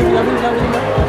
Tschüss,